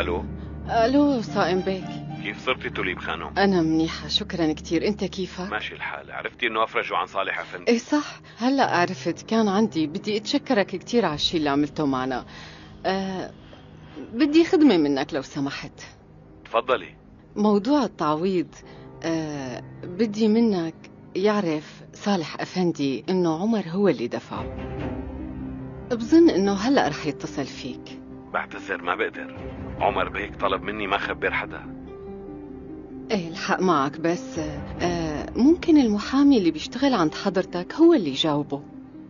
ألو؟ ألو صائم بيك. كيف صرتي توليب خانم؟ أنا منيحة شكرا كثير أنت كيفك؟ ماشي الحال. عرفتي إنه أفرجوا عن صالح افندي إيه صح. هلأ عرفت كان عندي. بدي أتشكرك كثير على الشيء اللي عملته معنا. أه بدي خدمة منك لو سمحت. تفضلي. موضوع التعويض أه بدي منك يعرف صالح أفندي إنه عمر هو اللي دفعه. بظن إنه هلأ رح يتصل فيك. بعتذر ما بقدر. عمر بيك طلب مني ما خبر حدا. إيه الحق معك بس آه ممكن المحامي اللي بيشتغل عند حضرتك هو اللي يجاوبه.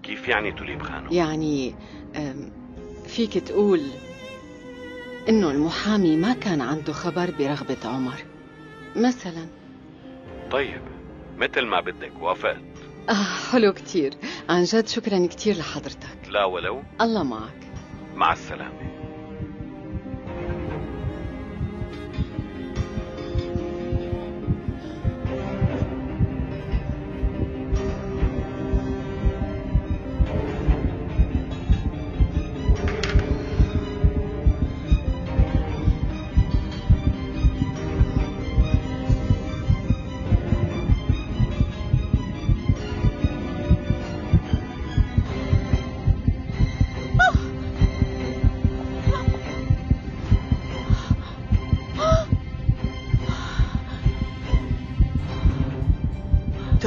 كيف يعني توليب خانم يعني فيك تقول إنه المحامي ما كان عنده خبر برغبة عمر. مثلا. طيب مثل ما بدك وافقت. آه حلو كتير. عن جد شكرا كتير لحضرتك. لا ولو. الله معك. مع السلامة.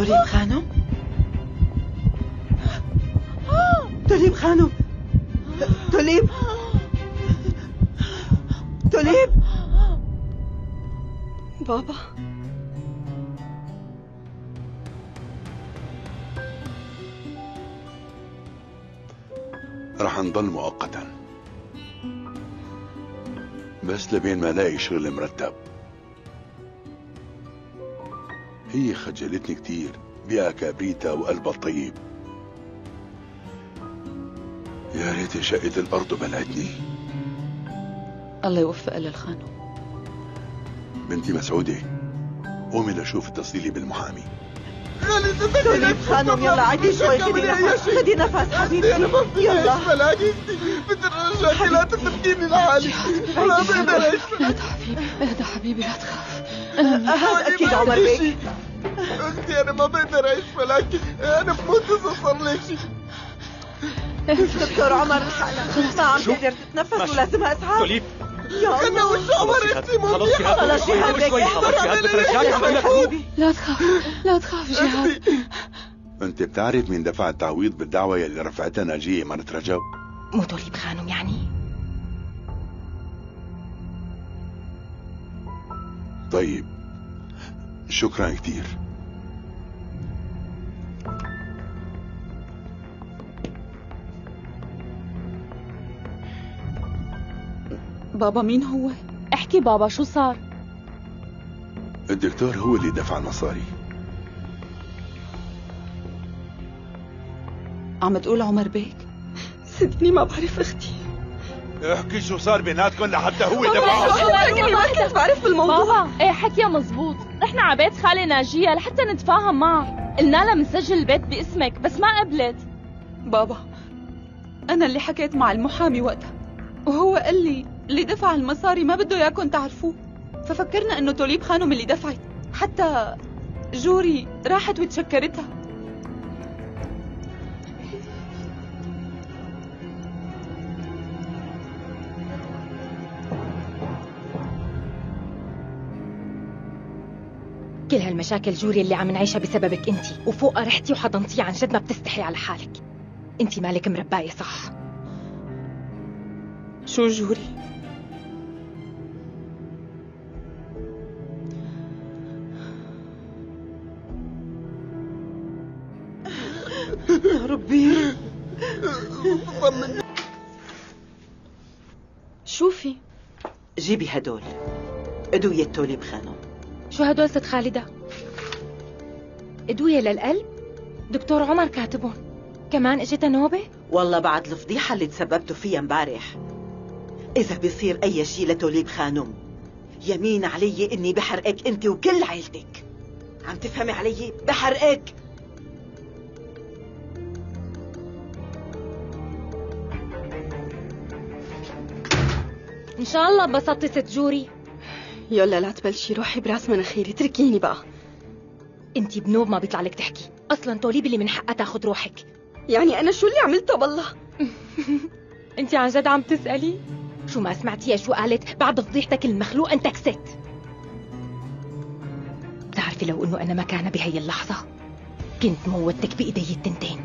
توليب خانم؟ توليب خانم. توليب توليب بابا. رح نضل مؤقتا. بس لبين ما الاقي شغل مرتب. هي خجلتني كتير. بأكابريتها وقلبها الطيب. يا ريت شقت الأرض وبلعتني الله يوفقها للخانم بنتي مسعودة قومي لشوف تصليلي بالمحامي. توليب خانم يلا عدي شوي خدي نفس خدي نفس حبيبتي يلا. بدي ارجعك لا تتركيني لحالي. لا بقدر اهدى حبيبي اهدى حبيبي لا تخاف. هذا أكيد عمر بيك. أختي أنا ما بقدر أعيش بلاك أنا بموت إذا صار لي شيء. دكتور عمر الحقنا ما عم تقدر تتنفس ولازمها اسعاف توليب يا أنا وش عمر أختي موتي خلص جهاد. لا تخاف لا تخاف جهاد. انت بتعرف مين دفع التعويض بالدعوة يلي رفعتها ناجية مرة رجب مو توليب خانم يعني. طيب. شكرا كتير. بابا مين هو؟ احكي بابا شو صار؟ الدكتور هو اللي دفع المصاري عم تقول عمر بيك؟ صدقني ما بعرف أختي. احكي شو صار بيناتكم لحتى هو أنا ما كنت بعرف بالموضوع بابا إيه حكيها مزبوط. رحنا على بيت خالي ناجية لحتى نتفاهم معها قلنا لها منسجل البيت باسمك بس ما قبلت. بابا أنا اللي حكيت مع المحامي وقتها وهو قال لي اللي دفع المصاري ما بده إياكم تعرفوه. ففكرنا إنه توليب خانم اللي دفعت. حتى جوري راحت وتشكرتها. كل هالمشاكل جوري اللي عم نعيشها بسببك أنت وفوقها رحتي وحضنتيها عن جد ما بتستحي على حالك. أنت مالك مرباية صح. شو جوري؟ يا ربي شوفي. جيبي هدول. أدوية توليب خانم شو هدول ست خالدة؟ ادوية للقلب. دكتور عمر كاتبهم. كمان اجتها نوبة والله بعد الفضيحة اللي تسببتوا فيها امبارح. إذا بيصير أي شي لتوليب خانم يمين علي إني بحرقك أنت وكل عيلتك. عم تفهمي علي؟ بحرقك. إن شاء الله انبسطتي ست جوري. يلا لا تبلشي روحي براس مناخيري. اتركيني بقى. انت بنوب ما بيطلع لك تحكي. أصلا توليب اللي من حقها تاخذ روحك. يعني أنا شو اللي عملته بالله؟ انت عن جد عم تسألي؟ شو ما سمعتيها شو قالت؟ بعد فضيحتك المخلوق انت كست بتعرفي لو إنه أنا مكانها بهي اللحظة كنت موتك بإيدي التنتين.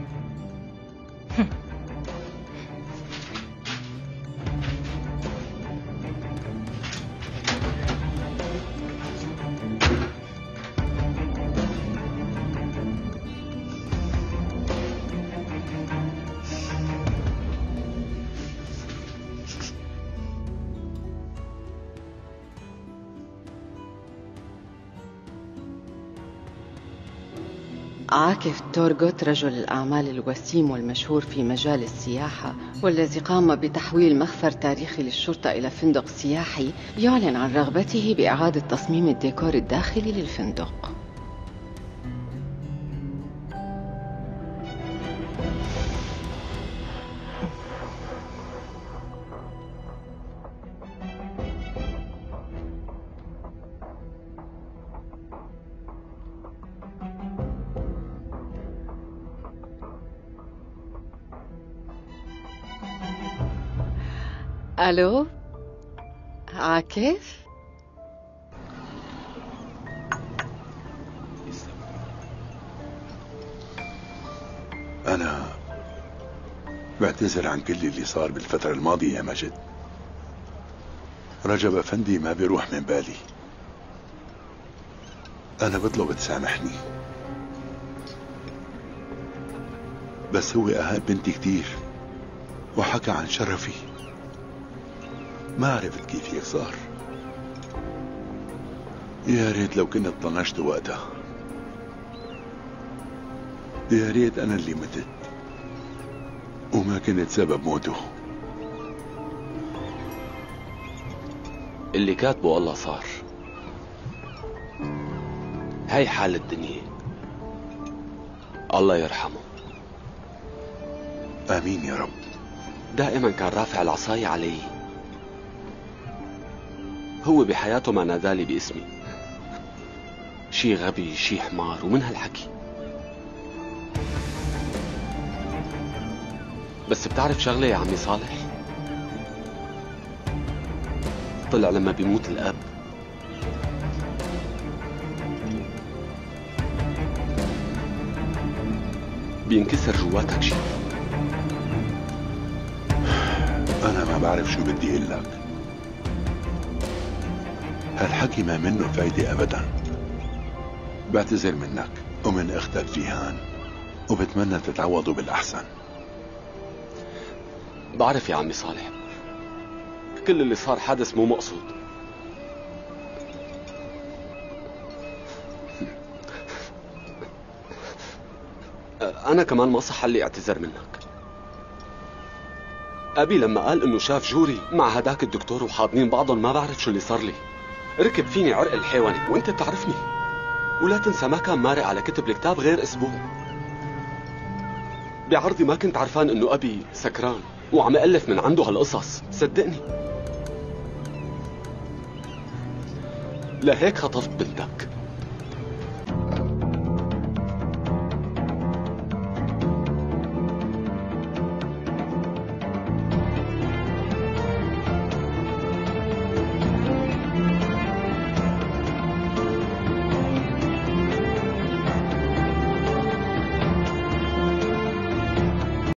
عاكف تورغوت رجل الأعمال الوسيم والمشهور في مجال السياحة والذي قام بتحويل مخفر تاريخي للشرطة إلى فندق سياحي يعلن عن رغبته بإعادة تصميم الديكور الداخلي للفندق. ألو؟ عاكف؟ أنا بعتذر عن كل اللي صار بالفترة الماضية يا مجد رجب أفندي ما بيروح من بالي. أنا بطلب تسامحني. بس هو أهان بنتي كتير وحكى عن شرفي. ما عرفت كيف هيك صار. يا ريت لو كنت طنشت وقتها. يا ريت أنا اللي متت وما كنت سبب موته. اللي كاتبه الله صار. هاي حال الدنيا. الله يرحمه. آمين يا رب. دائما كان رافع العصاية علي. هو بحياته ما نادالي باسمي. شي غبي شي حمار ومن هالحكي. بس بتعرف شغلة يا عمي صالح؟ طلع لما بيموت الأب. بينكسر جواتك شي. أنا ما بعرف شو بدي أقول لك. هالحكي ما منه فايدة أبدا. بعتذر منك ومن أختك جيهان وبتمنى تتعوضوا بالأحسن. بعرف يا عمي صالح كل اللي صار حدث مو مقصود. أنا كمان ما صح لي اعتذر منك. أبي لما قال إنه شاف جوري مع هداك الدكتور وحاضنين بعضهم ما بعرف شو اللي صار لي. ركب فيني عرق الحيواني. وانت بتعرفني ولا تنسى ما كان مارق على كتب الكتاب غير أسبوع. بعرضي ما كنت عرفان إنه أبي سكران. وعم يألف من عنده هالقصص. صدقني. لهيك خطفت بنتك.